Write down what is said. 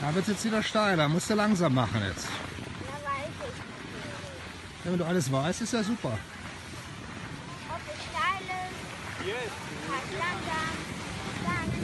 Da wird jetzt wieder steiler, musst du langsam machen jetzt. Ja, wenn du alles weißt, ist ja super. Ob es steil ist, langsam, dann